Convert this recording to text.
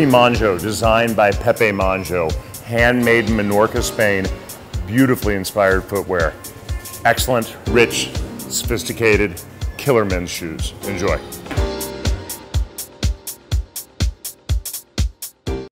Pepe Monjo, designed by Pepe Monjo, handmade in Mallorca, Spain, beautifully inspired footwear. Excellent, rich, sophisticated, killer men's shoes. Enjoy.